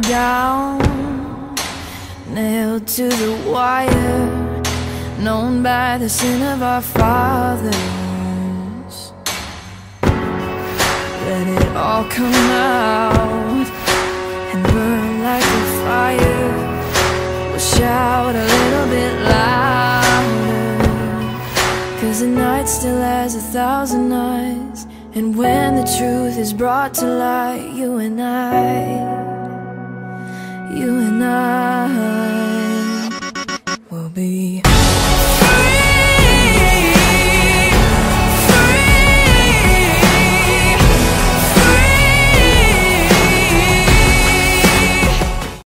down Nailed to the wire Known by the sin of our fathers. Let it all come out And burn like a fire. We'll shout a little bit louder Cause the night still has a thousand eyes. And when the truth is brought to light You and I You and I